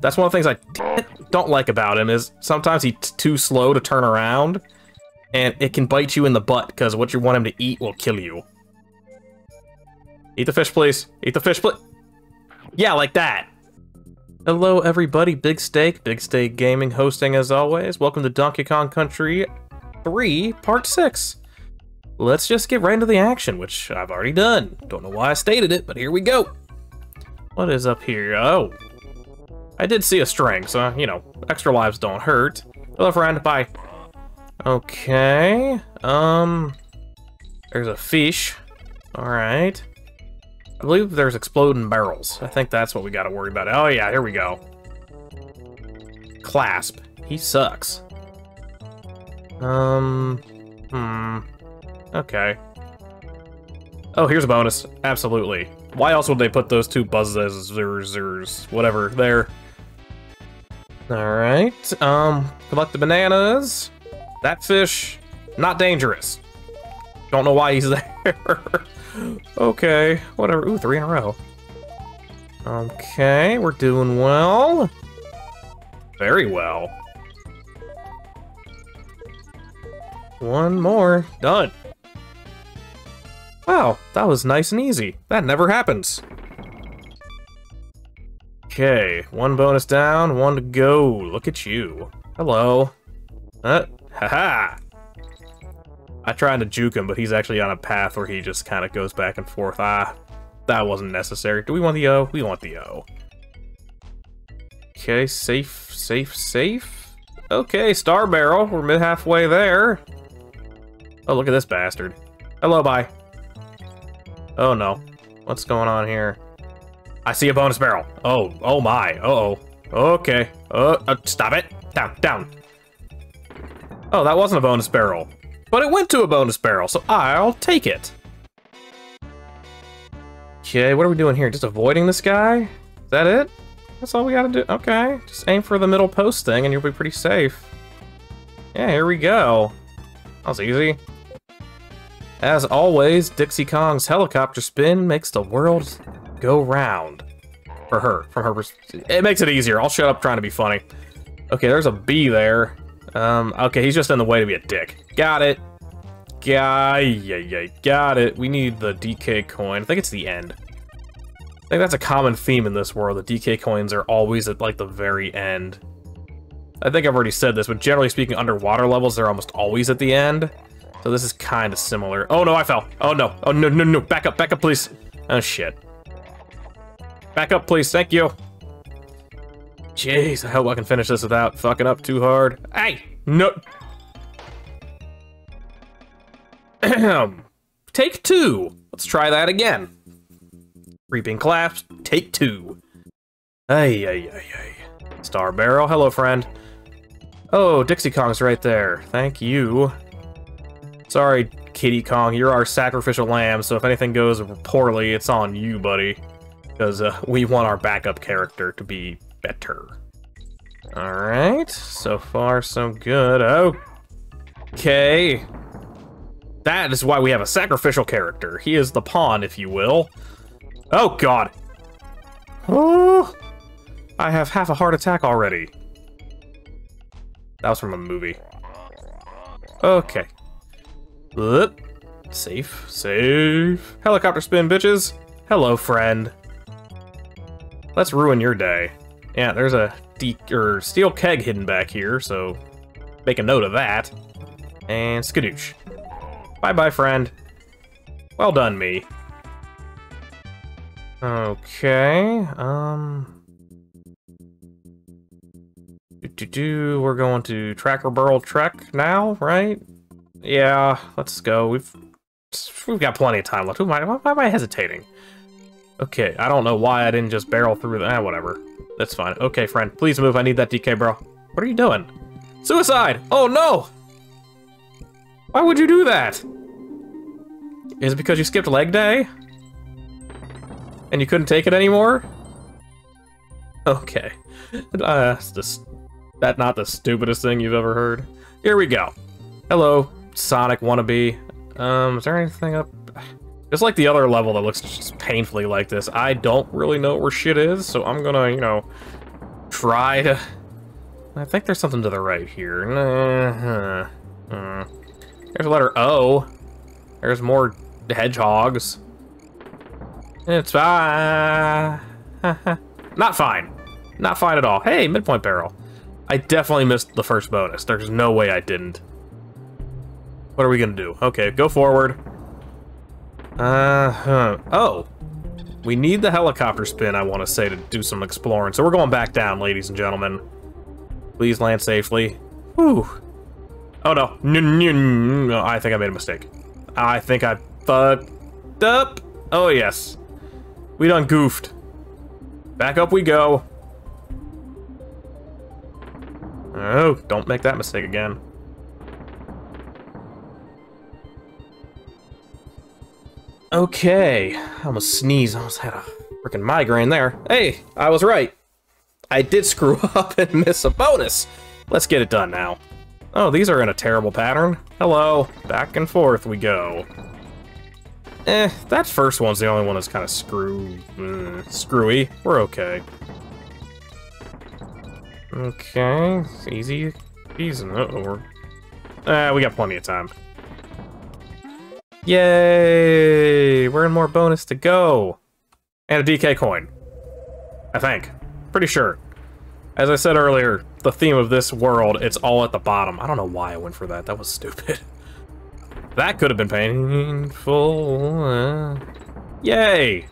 That's one of the things I don't like about him is sometimes he's too slow to turn around, and it can bite you in the butt because what you want him to eat will kill you. Eat the fish, please. Eat the fish, please. Yeah, like that. Hello, everybody. Big Steak, Big Steak Gaming hosting as always. Welcome to Donkey Kong Country 3, Part 6. Let's just get right into the action, which I've already done. Don't know why I stated it, but here we go. What is up here? Oh, I did see a string, so, you know, extra lives don't hurt. Hello, friend. Bye. Okay. Um, there's a fish. All right. I believe there's exploding barrels. I think that's what we got to worry about. Oh, yeah, here we go. Klasp. He sucks. Um, hmm. Okay. Oh, here's a bonus. Absolutely. Why else would they put those two buzzers, whatever, there? Alright, um, collect the bananas. That fish, not dangerous. Don't know why he's there. okay, whatever. Ooh, three in a row. Okay, we're doing well. Very well. One more. Done. Wow, that was nice and easy. That never happens. Okay, one bonus down, one to go. Look at you. Hello. Uh, haha. I tried to juke him, but he's actually on a path where he just kind of goes back and forth. Ah, that wasn't necessary. Do we want the O? We want the O. Okay, safe, safe, safe. Okay, Star Barrel. We're mid halfway there. Oh, look at this bastard. Hello, bye. Oh no. What's going on here? I see a bonus barrel. Oh, oh my. Uh-oh. Okay. Uh, uh, stop it. Down, down. Oh, that wasn't a bonus barrel. But it went to a bonus barrel, so I'll take it. Okay, what are we doing here? Just avoiding this guy? Is that it? That's all we gotta do. Okay, just aim for the middle post thing and you'll be pretty safe. Yeah, here we go. That was easy. As always, Dixie Kong's helicopter spin makes the world go round. For her, from her It makes it easier. I'll shut up trying to be funny. Okay, there's a bee there. Um, okay, he's just in the way to be a dick. Got it. Got, yeah, yeah, got it. We need the DK coin. I think it's the end. I think that's a common theme in this world. The DK coins are always at, like, the very end. I think I've already said this, but generally speaking, underwater levels, they're almost always at the end. So this is kind of similar. Oh, no, I fell. Oh, no. Oh, no, no, no. Back up, back up, please. Oh, shit. Back up, please. Thank you. Jeez, I hope I can finish this without fucking up too hard. Hey! No! take two. Let's try that again. Kreeping Klasps, take two. Ay, ay, ay, ay. Star Barrel, hello, friend. Oh, Dixie Kong's right there. Thank you. Sorry, Kiddy Kong, you're our sacrificial lamb, so if anything goes poorly, it's on you, buddy because uh, we want our backup character to be better. Alright, so far so good. Oh, okay. That is why we have a sacrificial character. He is the pawn, if you will. Oh, God. Oh, I have half a heart attack already. That was from a movie. Okay. Oop. Safe, safe. Helicopter spin, bitches. Hello, friend. Let's ruin your day. Yeah, there's a or steel keg hidden back here, so make a note of that. And skadoosh. Bye-bye, friend. Well done, me. Okay, um... Do, do, do, we're going to Tracker Barrel Trek now, right? Yeah, let's go. We've we've got plenty of time left. Who why am I hesitating? Okay, I don't know why I didn't just barrel through that. Ah, whatever. That's fine. Okay, friend, please move. I need that DK, bro. What are you doing? Suicide! Oh, no! Why would you do that? Is it because you skipped leg day? And you couldn't take it anymore? Okay. Uh, that's that not the stupidest thing you've ever heard. Here we go. Hello, Sonic wannabe. Um, is there anything up? Just like the other level that looks just painfully like this, I don't really know where shit is, so I'm gonna, you know, try to... I think there's something to the right here. Uh, uh, there's a letter O. There's more hedgehogs. It's uh, not fine. Not fine at all. Hey, midpoint barrel. I definitely missed the first bonus. There's no way I didn't. What are we gonna do? Okay, go forward. Uh huh. Oh. We need the helicopter spin, I want to say, to do some exploring. So we're going back down, ladies and gentlemen. Please land safely. Whew. Oh no. No, no, no. I think I made a mistake. I think I fucked up. Oh yes. We done goofed. Back up we go. Oh, don't make that mistake again. Okay, I almost sneezed. I almost had a freaking migraine there. Hey, I was right. I did screw up and miss a bonus. Let's get it done now. Oh, these are in a terrible pattern. Hello. Back and forth we go. Eh, that first one's the only one that's kind of screw... Mm, screwy. We're okay. Okay, easy. Easy. Uh-oh. Eh, we got plenty of time. Yay! We're more bonus to go. And a DK coin. I think. Pretty sure. As I said earlier, the theme of this world, it's all at the bottom. I don't know why I went for that. That was stupid. That could have been painful. Uh, yay!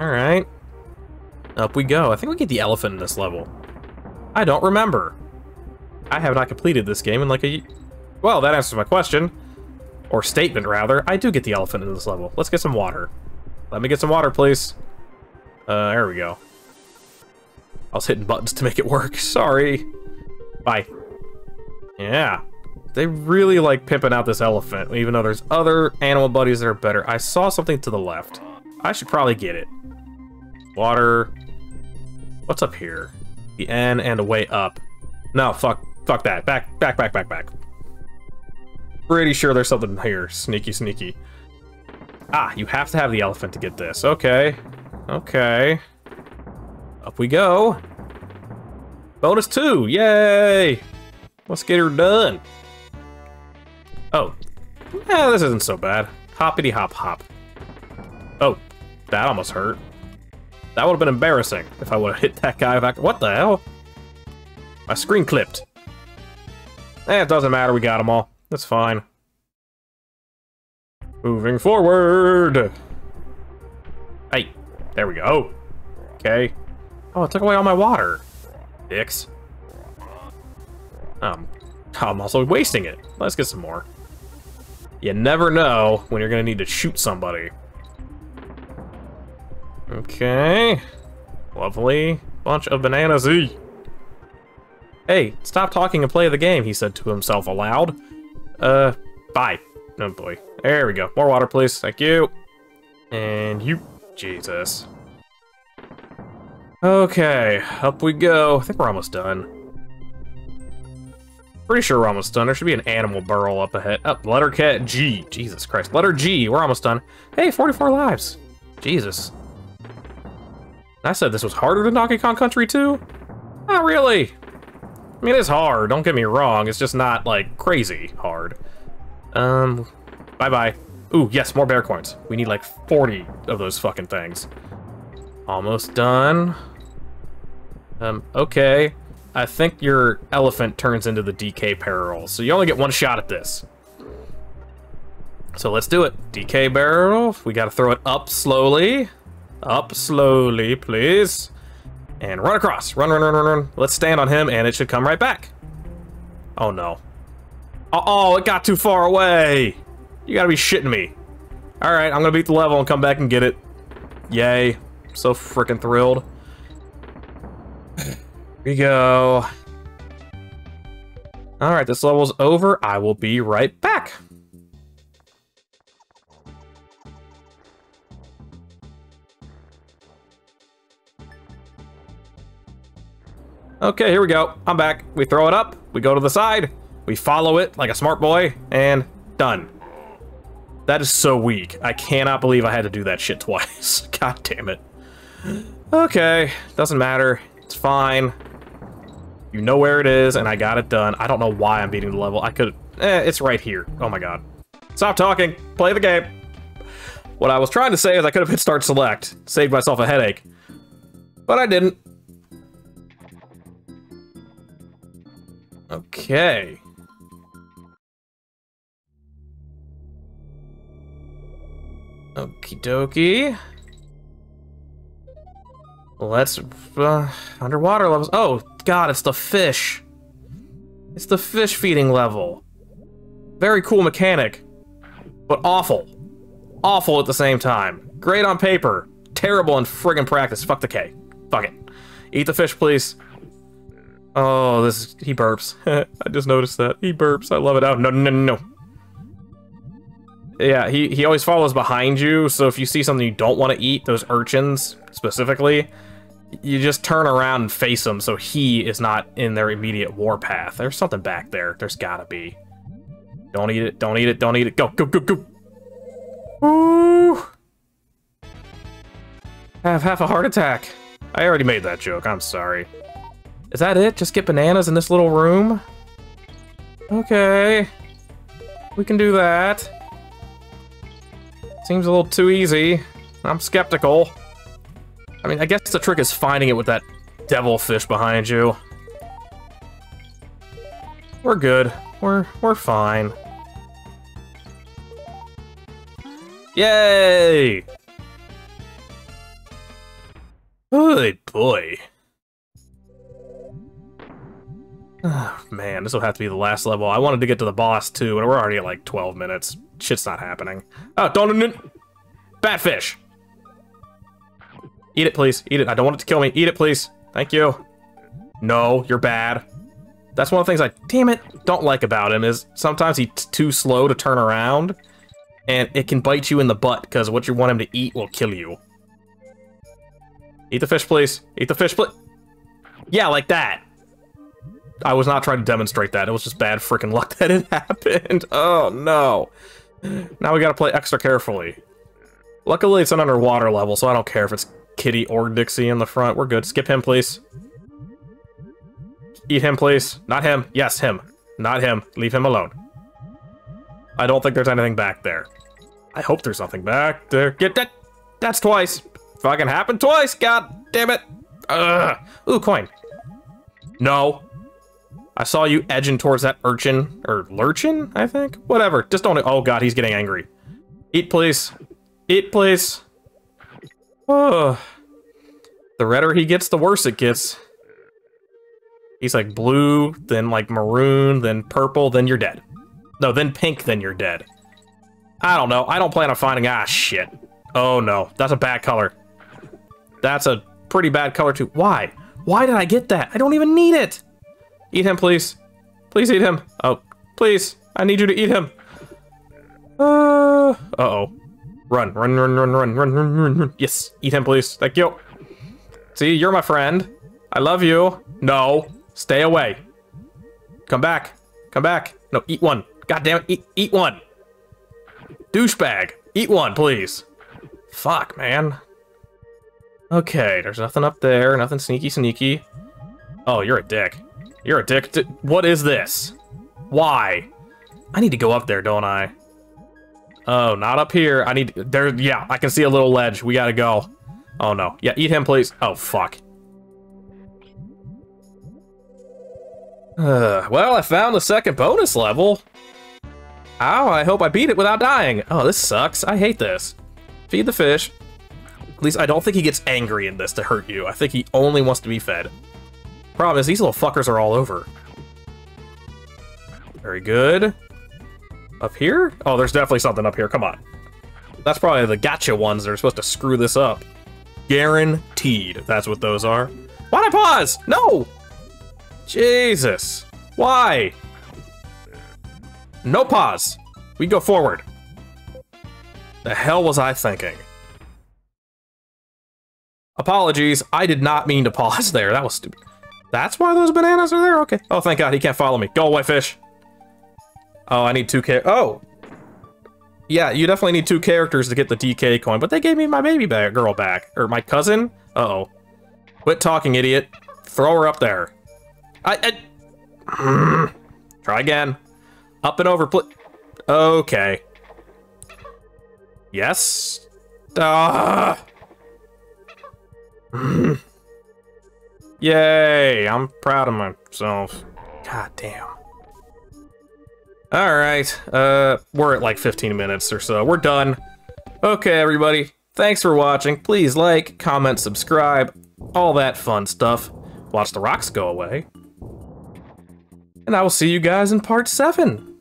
Alright. Up we go. I think we get the elephant in this level. I don't remember. I have not completed this game in like a... Well, that answers my question. Or statement, rather. I do get the elephant in this level. Let's get some water. Let me get some water, please. Uh, there we go. I was hitting buttons to make it work. Sorry. Bye. Yeah. They really like pimping out this elephant, even though there's other animal buddies that are better. I saw something to the left. I should probably get it. Water. What's up here? The N and a way up. No, fuck. Fuck that. Back, back, back, back, back. Pretty sure there's something here. Sneaky, sneaky. Ah, you have to have the elephant to get this. Okay. Okay. Up we go. Bonus two. Yay! Let's get her done. Oh. This isn't so bad. Hoppity hop hop. Oh, that almost hurt. That would have been embarrassing if I would have hit that guy back. What the hell? My screen clipped. Eh, it doesn't matter. We got them all. That's fine. Moving forward. Hey, there we go. Okay. Oh, it took away all my water. Dicks. Um, I'm also wasting it. Let's get some more. You never know when you're gonna need to shoot somebody. Okay. Lovely. Bunch of bananas. -y. Hey, stop talking and play the game, he said to himself aloud. Uh, bye. Oh boy. There we go. More water, please. Thank you. And you. Jesus. Okay, up we go. I think we're almost done. Pretty sure we're almost done. There should be an animal burrow up ahead. Up, oh, letter cat G. Jesus Christ. Letter G. We're almost done. Hey, 44 lives. Jesus. I said this was harder than Donkey Kong Country 2? Not really. I mean, it's hard, don't get me wrong. It's just not, like, crazy hard. Um, bye-bye. Ooh, yes, more bear coins. We need, like, 40 of those fucking things. Almost done. Um, okay. I think your elephant turns into the DK barrel, so you only get one shot at this. So let's do it. DK barrel, we gotta throw it up slowly. Up slowly, please. And run across. Run, run, run, run, run. Let's stand on him, and it should come right back. Oh, no. Uh oh, it got too far away. You gotta be shitting me. Alright, I'm gonna beat the level and come back and get it. Yay. So freaking thrilled. Here we go. Alright, this level's over. I will be right back. Okay, here we go. I'm back. We throw it up, we go to the side, we follow it like a smart boy, and done. That is so weak. I cannot believe I had to do that shit twice. God damn it. Okay, doesn't matter. It's fine. You know where it is, and I got it done. I don't know why I'm beating the level. I could... Eh, it's right here. Oh my god. Stop talking. Play the game. What I was trying to say is I could have hit start select. Saved myself a headache. But I didn't. Okay. Okie dokie. Let's, uh, underwater levels. Oh, God, it's the fish. It's the fish feeding level. Very cool mechanic, but awful. Awful at the same time. Great on paper, terrible in friggin' practice. Fuck the K. Fuck it. Eat the fish, please. Oh, this he burps. I just noticed that. He burps. I love it. Oh, no, no, no. Yeah, he, he always follows behind you, so if you see something you don't want to eat, those urchins, specifically, you just turn around and face him so he is not in their immediate warpath. There's something back there. There's gotta be. Don't eat it, don't eat it, don't eat it. Go, go, go, go. Ooh. Have half a heart attack. I already made that joke, I'm sorry. Is that it? Just get bananas in this little room? Okay. We can do that. Seems a little too easy. I'm skeptical. I mean, I guess the trick is finding it with that devilfish behind you. We're good. We're we're fine. Yay! Good boy. Oh, man, this will have to be the last level. I wanted to get to the boss too, and we're already at like 12 minutes. Shit's not happening. Ah, oh, don't... Batfish! Eat it, please. Eat it. I don't want it to kill me. Eat it, please. Thank you. No, you're bad. That's one of the things I, damn it, don't like about him is sometimes he's too slow to turn around, and it can bite you in the butt because what you want him to eat will kill you. Eat the fish, please. Eat the fish, please. Yeah, like that. I was not trying to demonstrate that. It was just bad freaking luck that it happened. Oh, no. Now we gotta play extra carefully. Luckily, it's an underwater level, so I don't care if it's Kiddy or Dixie in the front. We're good. Skip him, please. Eat him, please. Not him. Yes, him. Not him. Leave him alone. I don't think there's anything back there. I hope there's something back there. Get that. That's twice. Fucking happened twice. God damn it. Ugh. Ooh, coin. No. I saw you edging towards that urchin. Or lurchin, I think? Whatever. Just don't... Oh, God, he's getting angry. Eat, please. Eat, please. Oh. The redder he gets, the worse it gets. He's like blue, then like maroon, then purple, then you're dead. No, then pink, then you're dead. I don't know. I don't plan on finding... Ah, shit. Oh, no. That's a bad color. That's a pretty bad color, too. Why? Why did I get that? I don't even need it. Eat him, please. Please eat him. Oh, please. I need you to eat him. Uh, uh-oh. Run, run, run, run, run, run, run, run, run. Yes, eat him, please. Thank you. See, you're my friend. I love you. No, stay away. Come back. Come back. No, eat one. God damn it, eat, eat one. Douchebag. Eat one, please. Fuck, man. Okay, there's nothing up there. Nothing sneaky sneaky. Oh, you're a dick. You're a dick. What is this? Why? I need to go up there, don't I? Oh, not up here. I need... There... Yeah, I can see a little ledge. We gotta go. Oh, no. Yeah, eat him, please. Oh, fuck. Uh, well, I found the second bonus level. Ow, I hope I beat it without dying. Oh, this sucks. I hate this. Feed the fish. At least I don't think he gets angry in this to hurt you. I think he only wants to be fed. Problem is, these little fuckers are all over. Very good. Up here? Oh, there's definitely something up here. Come on. That's probably the gotcha ones that are supposed to screw this up. Guaranteed. That's what those are. Why'd I pause? No! Jesus. Why? No pause. We go forward. The hell was I thinking? Apologies, I did not mean to pause there. That was stupid. That's why those bananas are there? Okay. Oh, thank God, he can't follow me. Go away, fish. Oh, I need two K. Oh! Yeah, you definitely need two characters to get the DK coin, but they gave me my baby girl back. Or my cousin? Uh oh Quit talking, idiot. throw her up there. I, I try again. Up and over, pl- Okay. Yes. Ah. Yay! I'm proud of myself. God damn. Alright, uh, we're at like 15 minutes or so. We're done. Okay, everybody. Thanks for watching. Please like, comment, subscribe, all that fun stuff. Watch the rocks go away. And I will see you guys in part 7.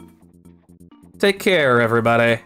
Take care, everybody.